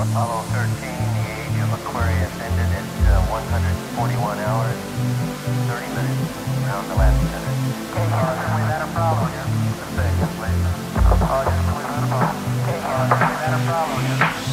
Apollo 13, the age of Aquarius ended at uh, 141 hours, 30 minutes, around the last minute. Okay, Houston, we've had a problem here. Please. Houston, we've had a problem. Okay, Houston, we've had a problem here.